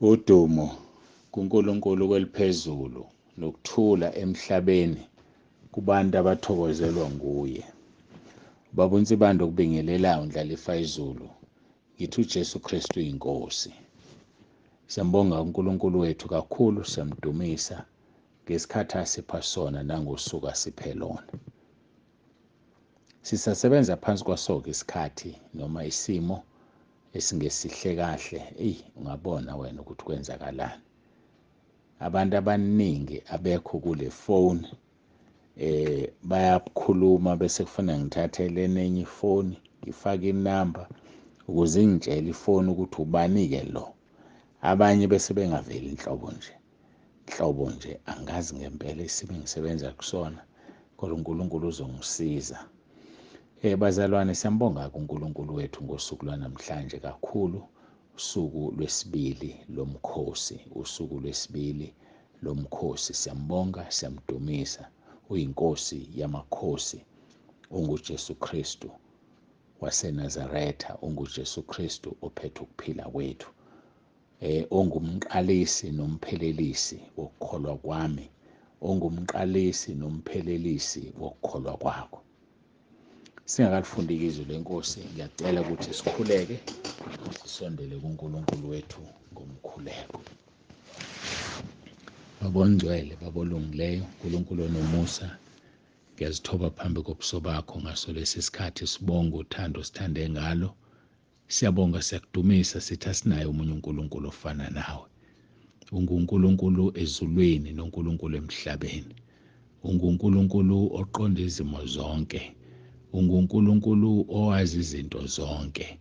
udumo kuNkulunkulu kweliphezulu nokuthula emhlabeni kubantu abathokozelwa nguye. Baba unsibando okubingelelayo ndlalifa izulu. Ngithi uJesu Kristu inkosi. Siyambonga uNkulunkulu wethu kakhulu siyamdumisa ngesikhathi asipha sona nangosuku asiphe lona. Sisasebenza phansi kwasoke isikhathi noma isimo esingesihle kahle eyi ungabona wena ukuthi kwenzakalani. Abantu abaningi abekho kule phone eh bayakhuluma bese kufanele ngithathe lenenye ifoni ngifake inamba ukuze ingitshele ifoni ukuthi ubani-ke lo. Abanye bese bengaveli inhlobo nje inhlobo nje angazi ngempela isimo engisebenza kusona kodwa uNkulunkulu uzongisiza. Eh bazalwane siyambonga uNkulunkulu wethu ngosuku lwanamhlanje kakhulu usuku lwesibili lomkhosi usuku lwesibili lomkhosi. Siyambonga siyamdumisa. Uyinkosi yamakhosi unguJesu Kristu waseNazaretha unguJesu Kristu ophethe ukuphila kwethu. Eh ongumqalisi nomphelelisi wokukholwa kwami ongumqalisi nomphelelisi wokukholwa kwakho. Singakalifundiki izwi lenkosi. Ngiyacela ukuthi sikhuleke sisondele kuNkulunkulu wethu ngomkhuleko. Babongcwele babolungileyo uNkulunkulu onomusa ngiyazithoba phambi kobuso bakho ngaso lesi sikhathi sibonga uthando sithande ngalo. Siyabonga siyakudumisa sithi asinayo omunye uNkulunkulu ofana nawe. unguNkulunkulu ezulwini noNkulunkulu emhlabeni. unguNkulunkulu oqonda izimo zonke. unguNkulunkulu owazi izinto zonke.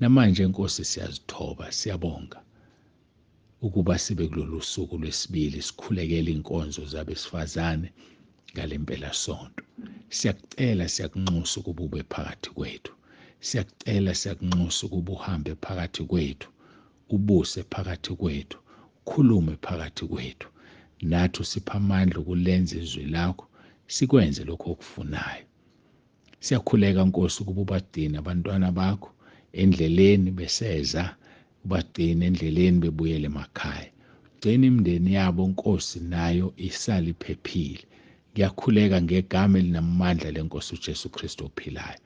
Namanje inkosi siyazithoba siyabonga ukuba sibe kulolu suku lwesibili sikhulekela inkonzo zabesifazane ngalempela sonto siyakucela siyakunxusa ukuba ube phakathi kwethu. Siyakucela siyakunxusa ukuba uhambe phakathi kwethu ubuse phakathi kwethu khulume phakathi kwethu. Nathi usipha amandla ukulenza izwi lakho sikwenze lokho okufunayo. Siyakhuleka Nkosi ukuba ubagcine abantwana bakho endleleni beseza ubagcine endleleni bebuyele emakhaya. Gcina imindeni yabo Nkosi nayo isale iphephile ngiyakhuleka ngegama elinamandla lenkosi uJesu Kristu ophilayo.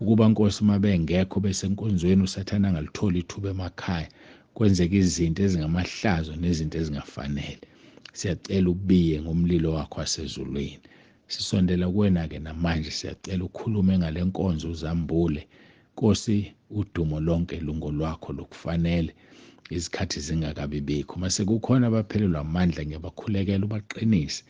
Ukuba Nkosi uma bengekho besenkonzweni usathana angalitholi ithuba emakhaya kwenzeka izinto ezingamahlazo nezinto ezingafanele. Siyacela ubiye ngomlilo wakho wasezulwini. Sisondela kuwena-ke namanje siyacela ukhulume ngale nkonzo uzambule. Nkosi udumo lonke lungo lwakho lokufanele. Izikhathi zingakabi bikho. Mase kukhona abaphelelwa amandla ngiyabakhulekela ubaqinise.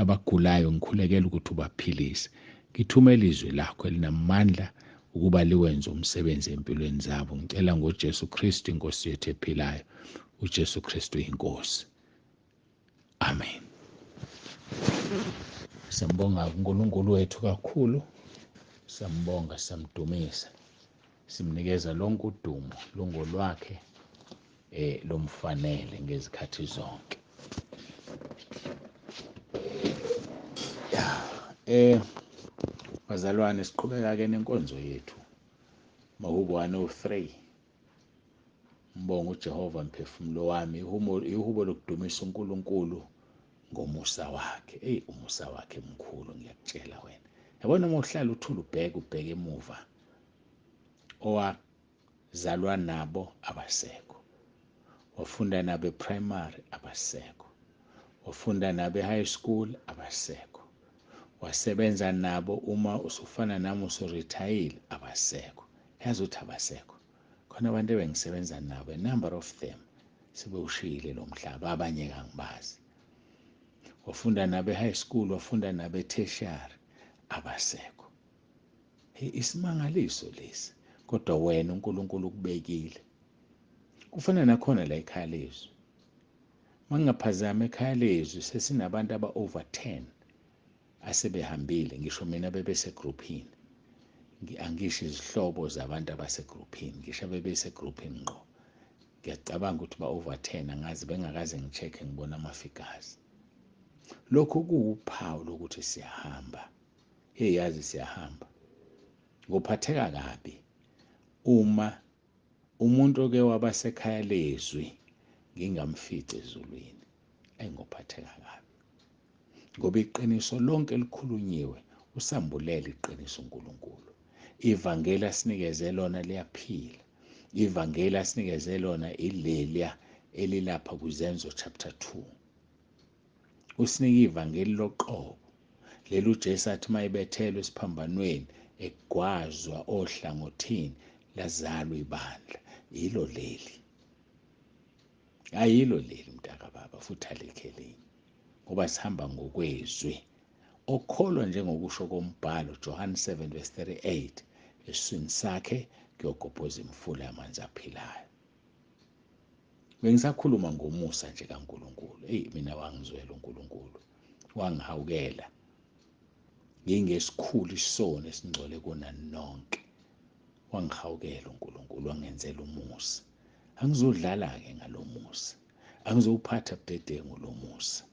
Abagulayo ngikhulekela ukuthi ubaphilise. Ngithumela izwi lakho elinamandla ukuba liwenze umsebenzi empilweni zabo. Ngicela ngoJesu Kristu inkosi yethu ephilayo. uJesu Kristu inkosi. Amen. Siyambonga uNkulunkulu wethu kakhulu. Siyambonga siyamdumisa. Simnikeza lonke udumo lungolwakhe eh lomfanele ngezikhathi zonke. Ya eh bazalwane siqhubeka ke nenkonzo yethu. Mahubo 103 mbonga uJehova mphefumulo wami ihubo lokudumisa uNkulunkulu. Ngomusa wakhe. Eyi umusa wakhe mkhulu ngiyakutshela wena. Yabona uma uhlala uthula ubheke ubheke emuva owazalwa nabo abasekho. Wafunda nabe primary abasekho. Wafunda nabe high school abasekho. Wasebenza nabo uma usufana nami usurithayile abasekho. Yazi ukuthi abasekho. Khona abantu ebengisebenza nabo a number of them sebewushiyile lo mhlaba abanye kangibazi. Wafunda nabe high school wafunda nabe tertiary abasekho. Hey isimangaliso lesi kodwa wena uNkulunkulu ukubekile. Kufana nakhona la ekhaya lezwi mangingaphazama ekhaya lezwi sesinabantu aba over 10 asebehambile ngisho mina bebesegrouphini angisho izihlobo zabantu abasegroupini ngisho bebesegroupini ngqo. Ngiyacabanga ukuthi ba over 10 angazi bengakaze ngicheck ngibona amafigures lokho kuwuphawu lokuthi siyahamba. Eyazi siyahamba. Ngophatheka kabi. Uma umuntu oke wabasekhaya lezwi ngingamfici ezulwini. Engophatheka kabi. Ngoba iqiniso lonke likhulunyiwe usambulela iqiniso uNkulunkulu. Ivangeli asinikeze lona liyaphila. Ivangeli asinikeze lona ileliya elilapha kuzenzo chapter 2 usinike ivangeli loqobo. Leli uJesu athi mayibethelwe esiphambanweni egwazwa ohlangothini lazalwa ibandla. Yilo leli. Ayilo leli mntaka baba futhi alikhelinye ngoba sihamba ngokwezwi okholwa njengokusho kombhalo John 7 verse 38 eswini sakhe kuyogobhoza imfula yamanzi aphilayo. Bengisakhuluma ngomusa nje kaNkuluNkulu. Eyi mina wangizwela uNkulunkulu. Wangihawukela. Ngingesikhulu isona esingcwele kunani nonke. Wangihawukela uNkulunkulu wangenzela umusa. Angizodlala-ke ngalo musa angizowuphatha budedengu lo musa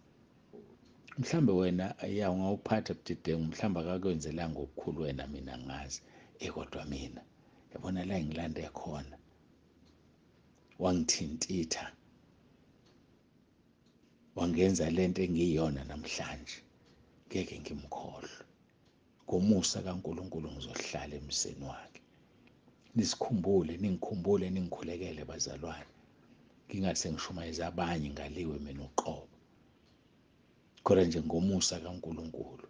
mhlambe wena ya ungawuphatha budedengu mhlawumbe akakwenzelanga okukhulu wena mina ngazi. Ekodwa mina yabona la engilande khona. Wangithintitha. Wangenza lento engiyiyona namhlanje. Ngeke ngimkhohlwe. Ngomusa kaNkuluNkulu ngizohlala emseni wakhe. Nisikhumbule ningikhumbule ningikhulekele bazalwane. Ngingathi sengishumayeza abanye ngaliwe mina uqobo. Kodwa nje ngomusa kaNkuluNkulu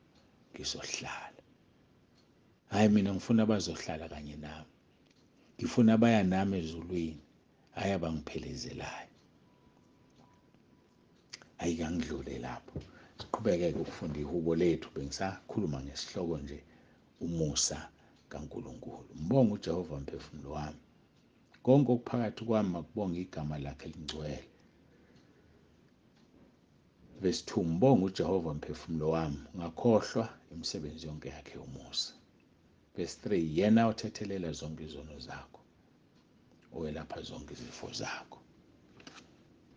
ngizohlala. Hayi mina ngifuna abazohlala kanye nami. Ngifuna abaya nami ezulwini. Hayi abangiphelezelayo ayikangidlule lapho. Siqhubeke-ke ukufunda ihubo lethu bengisakhuluma ngesihloko nje umusa kaNkuluNkulu. Mbonga uJehova mphefumulo wami. Konke okuphakathi kwami makubonga igama lakhe elingcwele. Verse 2 mbonga uJehova mphefumulo wami. Ngakhohlwa imisebenzi yonke yakhe yomusa. Verse 3 yena othethelela zonke izono zakho. Owelapha zonke izifo zakho.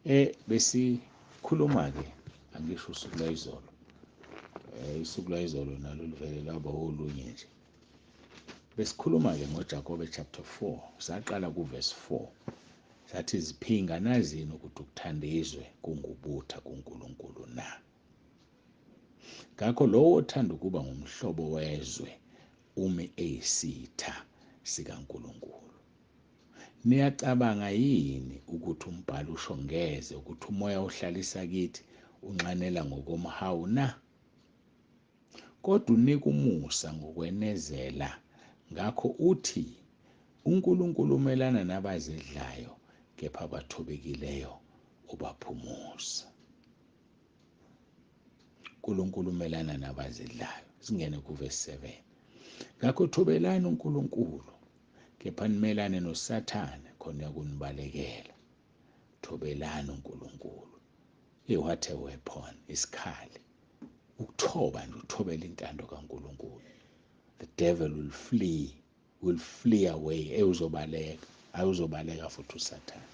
Eh besikhuluma ke angisho usuku lwayizolo eh usuku lwayizolo nalo livele laba olunye nje. Besikhuluma-ke ngojakobe chapter 4 saqala kuverse 4 sathi ziphinga nazini ukuthi ukuthanda izwe kungubutha kuNkulunkulu na? Ngakho lowo othanda ukuba ngumhlobo wezwe ume eyisitha sikaNkulunkulu. Niyacabanga yini ukuthi umbhalo usho ngeze ukuthi umoya ohlalisa kithi unxanela ngokomhawu na? Kodwa unika umusa ngokwenezela. Ngakho uthi uNkulunkulu umelana nabazidlayo kepha abathobekileyo ubaphumuza uNkulunkulu umelana nabazidlayo singene kuverse 7 ngakho thobelani uNkulunkulu kepha nimelane noSathane khona kunibalekela thobelani uNkulunkulu. A weapon isikhali. Ukuthoba nje uthobela intando kaNkulunkulu. The devil will flee will flee away. Ewuzobaleka ayuzobaleka futhi usathane.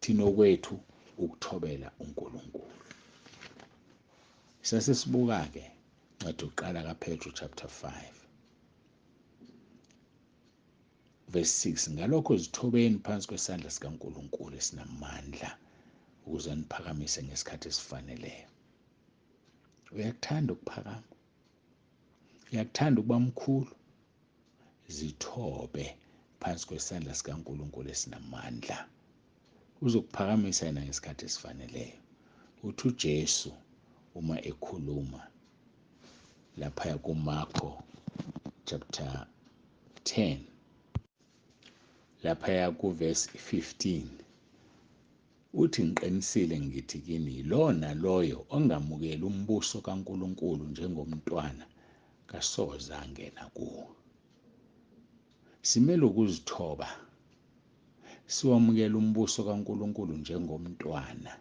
Thina okwethu ukuthobela uNkulunkulu. Sasesibuka ke ncwadi uqala kaPetru chapter 5 verse 6 ngalokho zithobeni phansi kwesandla sikaNkulunkulu esinamandla ukuze niphakamise ngesikhathi esifaneleyo uyakuthanda ukuphakama? Uyakuthanda ukuba mkhulu? Zithobe phansi kwesandla sikaNkulunkulu esinamandla uzokuphakamisa yena ngesikhathi esifaneleyo uthi uJesu uma ekhuluma lapha kuMarko chapter 10 lapha kuverse 15 uthi ngiqinisile ngithi kini lona loyo ongamukela umbuso kaNkuluNkulu njengomntwana kasoza angena kuwo. Simele ukuzithoba. Siwamukela umbuso kaNkuluNkulu njengomntwana.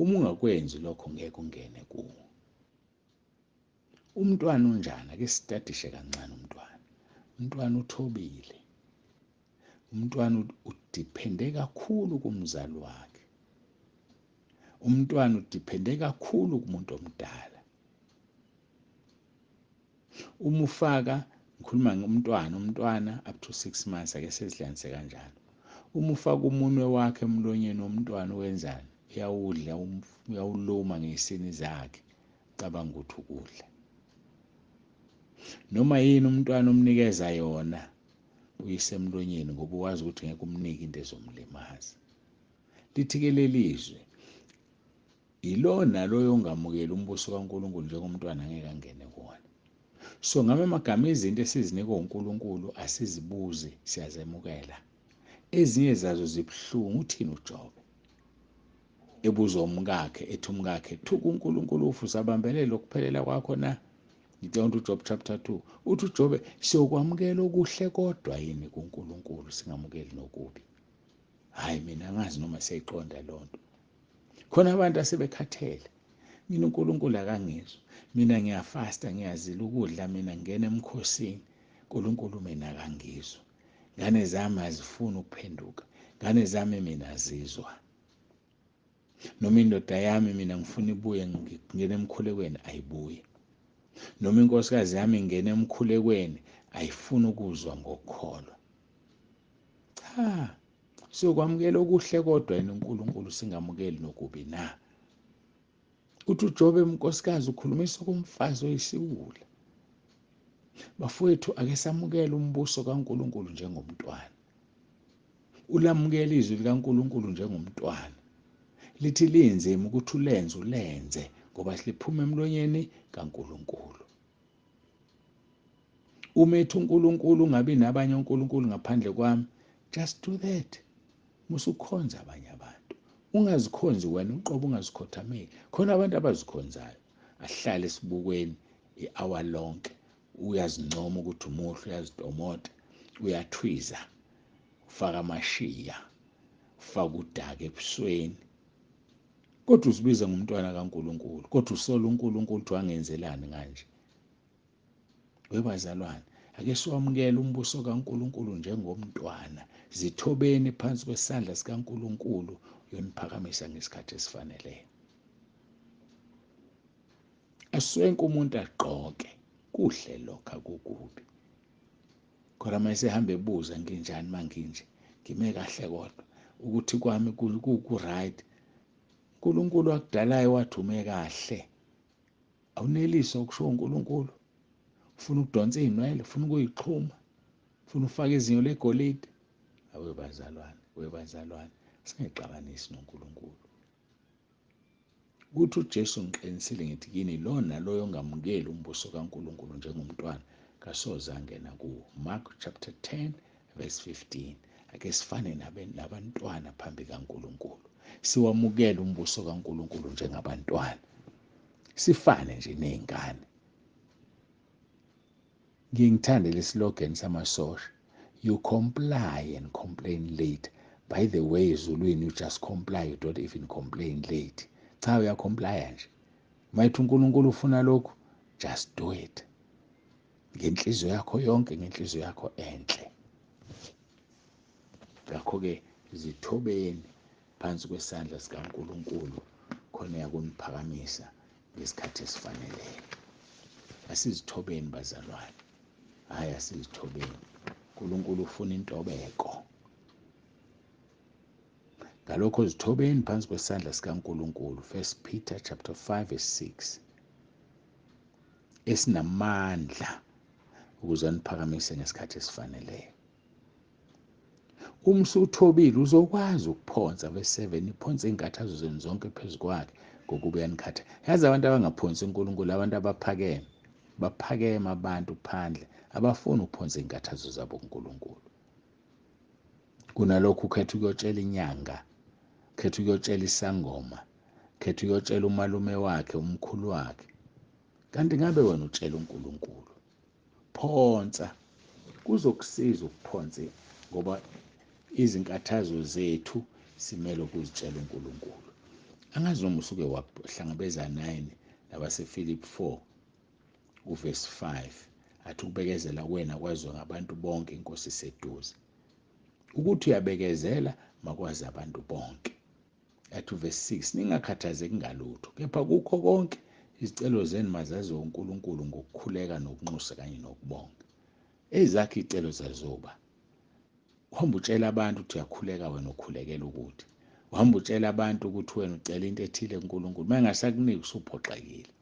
Uma ungakwenzi lokho ngeke ungene kuwo. Umntwana unjani? Ake sitadishe kancane umntwana. Umntwana uthobile. Umntwana udiphende kakhulu kumzali wakhe. Umntwana udiphende kakhulu kumuntu omdala. Uma ufaka ngikhuluma ngomntwana umntwana up to 6 months ake sezihlanganise kanjalo. Uma ufaka umunwe wakhe emlonyeni womntwana wenzani uyawudla uyawuluma ngesini zakhe cabanga ukuthi ukudla. Noma yini umntwana umnikeza yona? Uyisemlonyeni ngoba uwazi ukuthi ngeke umnike into ezomlimaza. Lithi-ke lelizwe ilona loyo ongamukeli umbuso kaNkuluNkulu njengomntwana angeke angene kuwona. So ngame amagama izinto esizinikwa uNkulunkulu asizibuzi siyazemukela. Ezinye zazo zibuhlungu uthini uJobe? Ebuzwa umkakhe ethi umkakhe thuka uNkulunkulu ufu sabambelela ukuphelela kwakho na? Ngicela uJob chapter 2 uthi uJobe siyokwamukela okuhle kodwa yini kuNkulunkulu singamukeli nokubi? Hayi mina angazi noma siyayiqonda lonto khona abantu asebekhathele mina uNkulunkulu akangizwa mina ngiyafasta ngiyazila ukudla mina ngena emkhosini uNkulunkulu mina akangizwa ngane zami azifuni ukuphenduka ngane zami mina azizwa. Noma indoda yami mina ngifuna ibuye ngingena emkhulekweni ayibuye. Noma inkosikazi yami ingena emkhulekweni ayifuni ukuzwa ngokukholwa. Cha sokwamukela okuhle kodwa yena uNkulunkulu singamukeli nokubi na? Uthi uJobe unkosikazi ukhulumisa kumfazi oyisiwula bafowethu ake samukele umbuso kaNkulunkulu njengomntwana. Ulamukela izwi likaNkulunkulu njengomntwana. Lithi linzima ukuthi ulenze ulenze. Ngoba siliphuma emlonyeni kaNkulunkulu. Umethi uNkulunkulu ungabi nabanye uNkulunkulu ngaphandle kwami. Just do that. Musukhonza abanye abantu. Ungazikhonzi wena uqobo ungazikhothameli. Khona abantu abazikhonzayo. Ahlale esibukweni i-hour lonke. Uyazincoma ukuthi umuhle uyazidomota uyathwiza ufaka amashiya ufaka udaka ebusweni. Kodwa uzibiza ngumntwana kaNkuluNkulu kodwa usola uNkulunkulu ukuthi wangenzelani kanje? Webazalwane ake siwamukele umbuso kaNkuluNkulu njengomntwana zithobeni phansi kwesandla sikaNkuluNkulu uyoniphakamisa ngesikhathi esifaneleyo aswenke umuntu agqoke kuhle lokho akukubi. Khona mase ehamba ebuza nginjani manginje ngime kahle kodwa. Ukuthi kwami ku right uNkulunkulu akudalayo wathi ume kahle. Awuneliso ukusho uNkulunkulu. Ufuna ukudonsa izinwele ufuna ukuyixhuma ufuna ufaka izinyo legolide. Awebazalwane webazalwane singexabanisi noNkulunkulu. Ukuthi uJesu ngiqinisile ngithi kini lona loyo ongamukeli umbuso kaNkulunkulu njengomntwana kasoze angena kuwo. Mark chapter 10 verse 15 ake sifane nabantwana phambi kaNkulunkulu. Siwamukele umbuso kaNkulunkulu njengabantwana. Sifane nje nezingane ngingithande leslogan samasosha. You comply and complain late. By the way ezulwini you just comply you don't even complain late. Cha uyacomplya nje. Mayithi uNkulunkulu ufuna lokhu just do it. Ngenhliziyo yakho yonke ngenhliziyo yakho enhle. Ngakho-ke zithobeni. Phansi kwesandla sikaNkuluNkulu khona yakuniphakamisa ngesikhathi esifaneleyo. Asizithobeni bazalwane. Hayi asizithobeni. uNkulunkulu ufuna intobeko. Ngalokho zithobeni phansi kwesandla sikaNkulunkulu. 1 Peter chapter 5 verse 6 esinamandla ukuze aniphakamise ngesikhathi esifaneleyo. Uma usuthobile uzokwazi ukuphonsa verse 7 iphonse inkathazo zenu zonke phezu kwakhe ngokuba uyanikhatha yazi abantu abangaphonsi uNkulunkulu abantu abaphakeme baphakeme abantu phandle abafuni ukuphonsa inkathazo zabo kuNkulunkulu kunalokho ukhetha ukuyotshela inyanga khetha ukuyotshela isangoma khetha ukuyotshela umalume wakhe umkhulu wakhe. Kanti ngabe wena utshela uNkulunkulu? Phonsa. Kuzokusiza ukuphonse ngoba izinkathazo zethu simele ukuzitshela uNkulunkulu. Angazi noma usuke wahlangabezana nayini nabasePhilip 4 uverse 5 athi ukubekezela kwena kwaziwa ngabantu bonke inkosi iseduze. Ukuthi uyabekezela makwazi abantu bonke. Athi uverse 6 ningakhathazeki ngalutho kepha kukho konke izicelo zenu mazaziwe uNkulunkulu ngokukhuleka nokunxusa kanye nokubonga. Ezakhe icelo zazoba. Uhamba utshela abantu ukuthi uyakhuleka wena ukhulekela ukuthi. Uhamba utshela abantu ukuthi wena ucela into ethile kuNkulunkulu. Mangasakuniki usuphoxekile.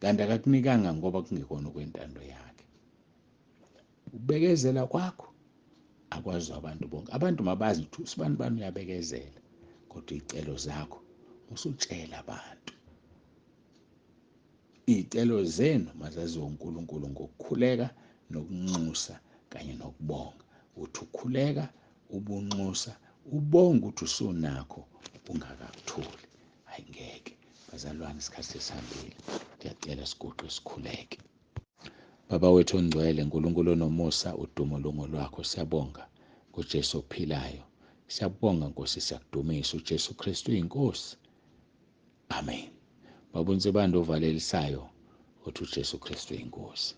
Kanti akakunikanga ngoba kungekona okwentando yakhe. Ukubekezela kwakho akwazi abantu bonke. Abantu mabazi ukuthi usibani bani uyabekezela kodwa iy'celo zakho usutshela abantu. Iy'celo zenu mazaziwe uNkulunkulu ngokukhuleka nokunxusa kanye nokubonga. Uthi ukhuleka ubunxusa ubonga ukuthi usunakho ungakakutholi. Hayi ngeke. Bazalwane isikhathi sesihambile ngiyacela siguqe sikhuleke. Baba wethu ongcwele nkulunkulu onomusa udumo lungolwakho siyabonga kujesu ophilayo. Siyabonga nkosi siyakudumisa ujesu kristu uyinkosi. Amen. Babunze bando ovalelisayo uthi ujesu kristu uyinkosi.